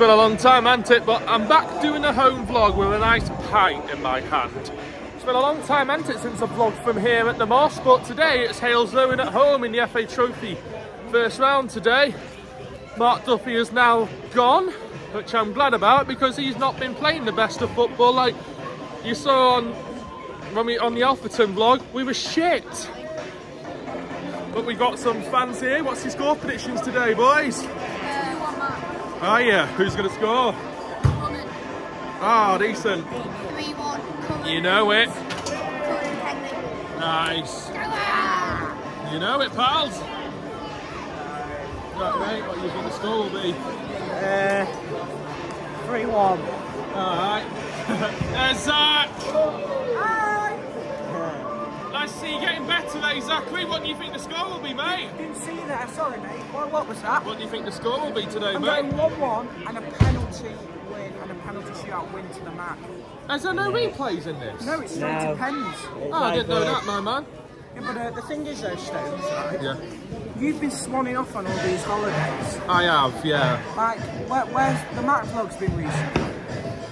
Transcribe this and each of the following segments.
been a long time, hasn't it? But I'm back doing a home vlog with a nice pint in my hand. It's been a long time, hasn't it, since I vlogged from here at the Moss, but today it's Halesowen at home in the FA Trophy first round today. Mark Duffy is now gone, which I'm glad about because he's not been playing the best of football like you saw on when we on the Alfreton vlog. We were shit. But we got some fans here. What's your score predictions today, boys? Oh yeah, who's going to score? Ah, oh, decent. 3-1. You know it. Nice. You know it, pals. Right, mate, what do you think the score will be? Uh, 3-1. Alright. There's Zach. Nice to see you getting better there, Zachary. What do you think the score will be, mate? Didn't see that, sorry mate. What, what was that? What do you think the score will be today, I'm mate? going 1-1 and a penalty win and a penalty shootout win to the Macc. Is there no replays in this? No, it's straight No. depends. Oh, I didn't know that, my man. Yeah, but uh, the thing is though, Stokes, right? Yeah. You've been swanning off on all these holidays. I have, yeah. Like, where, where's the Macc vlog's been recently?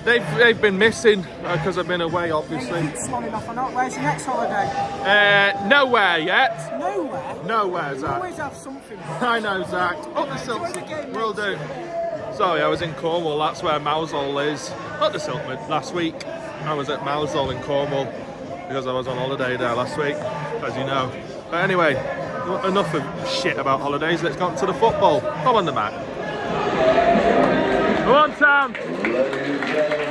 They've, they've been missing because I've been away, obviously. swanning off on that. Where's your next holiday? Uh, nowhere yet. Nowhere. Nowhere, Zach. always have something. I know, Zach. Up the Silkmen. Will do. Sorry, I was in Cornwall. That's where Mousehole is. Not the Silkmen. Last week, I was at Mousehole in Cornwall because I was on holiday there last week, as you know. But anyway, enough of shit about holidays. Let's get on to the football. Come on, the mat. Come on, Sam. Come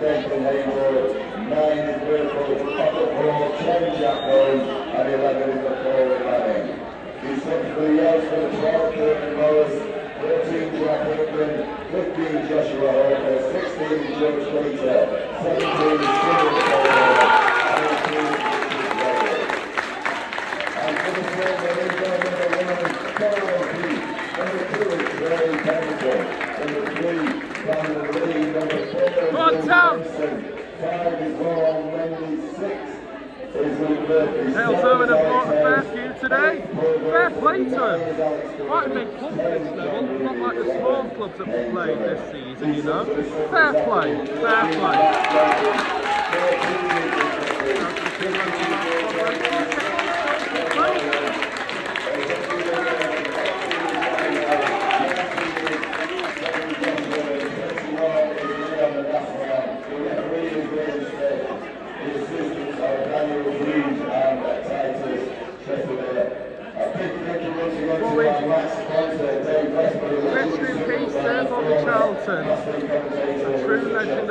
Nathan Hayward. Nine is. Ten Jack. And eleven is. The six for the Yeltz for the 12, Curtin Morris. 14 Jack Hickman. 15 Joshua. 16 Joe Slater. 17 Stuart Owen have brought a fair few today. Fair play to them. Quite a big club this level, not like the small clubs that we played this season, you know. Fair play, fair play. Rest in peace there, Bobby Charlton. A true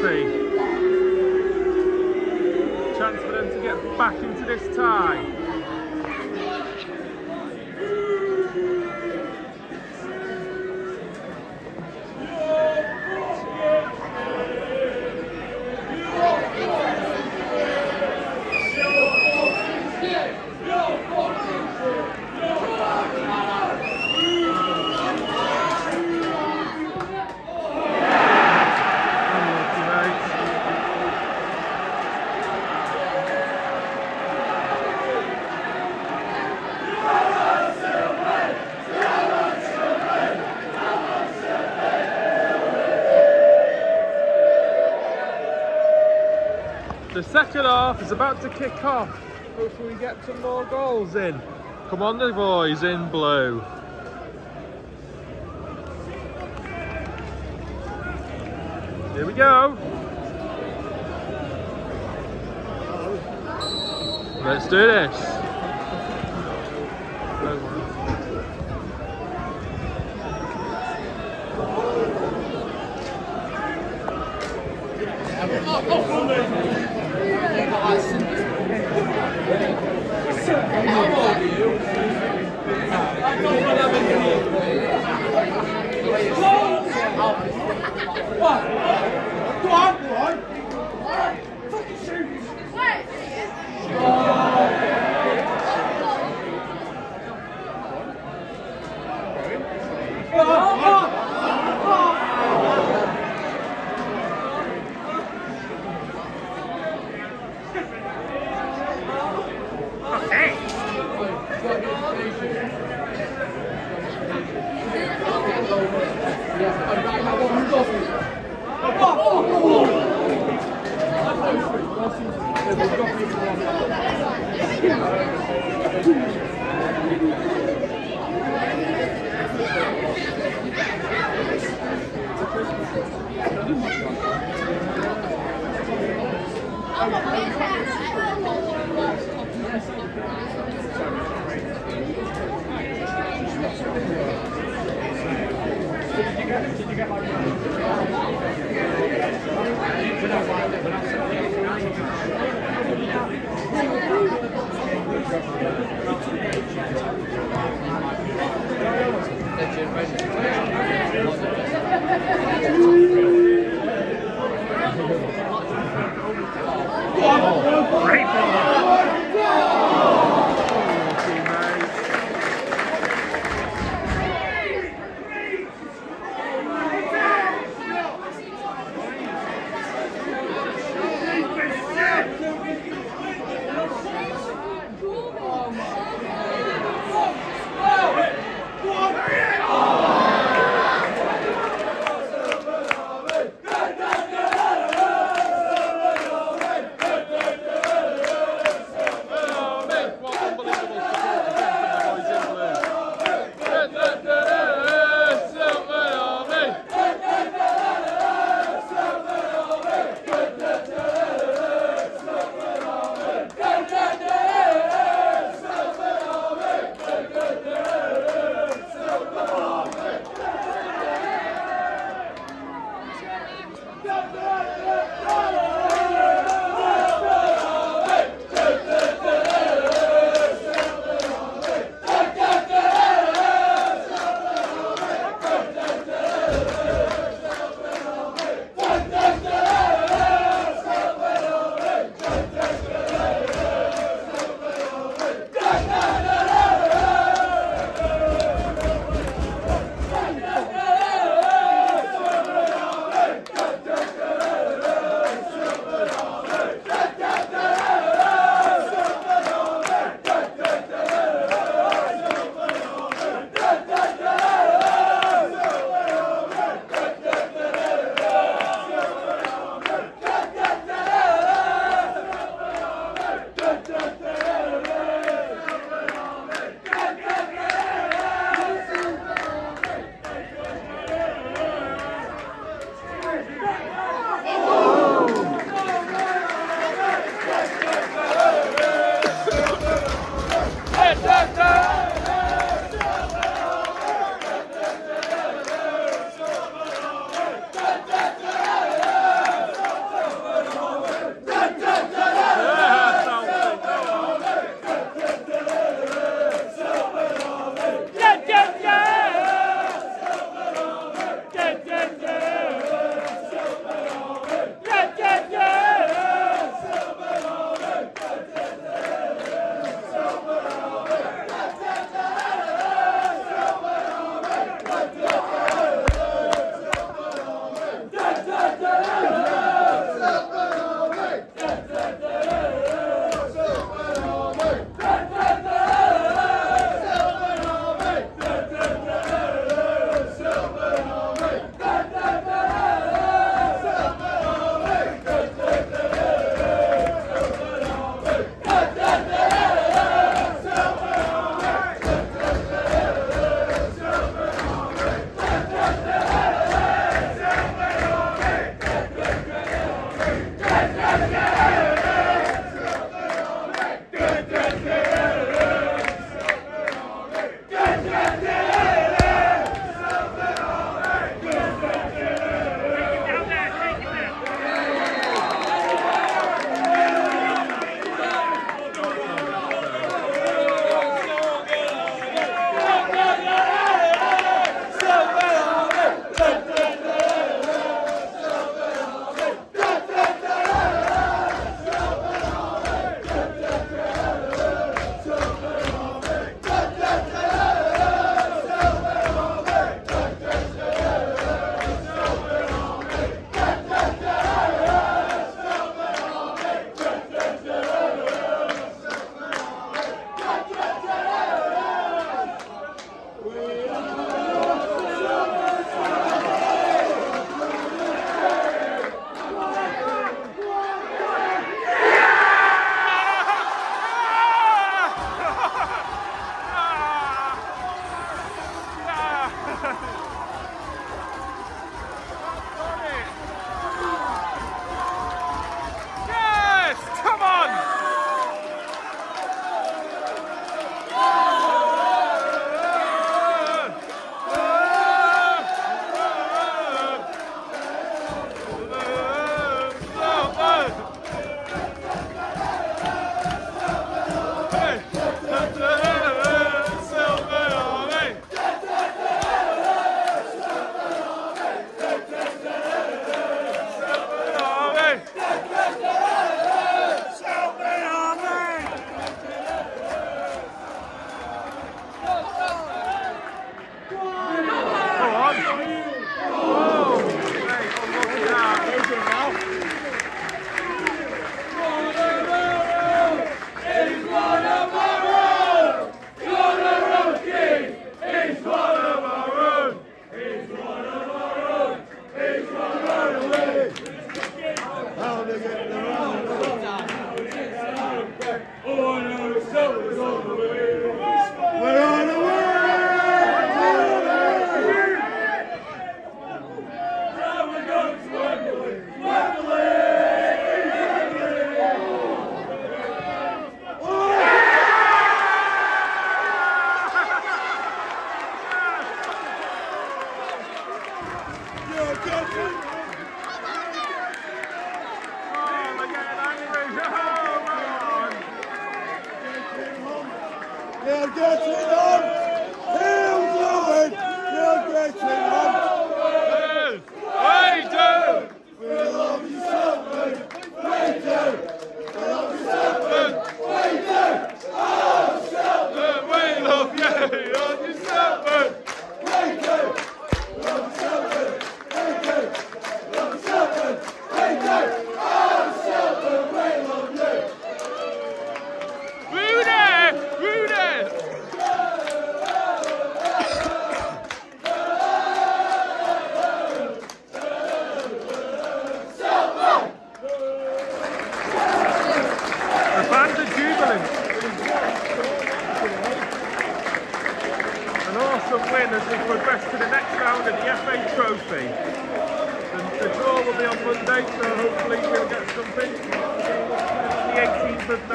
penalty. Chance for them to get back into this tie. Unlucky, mate. The second half is about to kick off. Hopefully we get some more goals in. Come on the boys in blue. Here we go. Let's do this. Vai, people.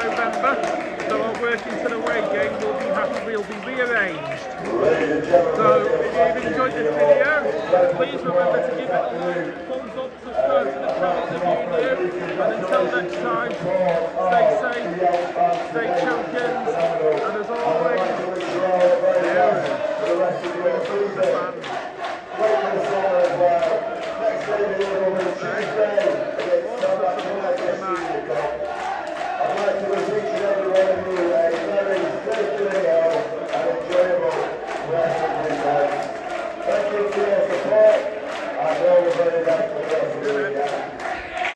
November, so our working to the away game will be, happy, will be rearranged. So if you've enjoyed this video, please remember to give it a thumbs up, subscribe to the channel if you're new, and until next time, stay safe, stay champions, and as always, there is.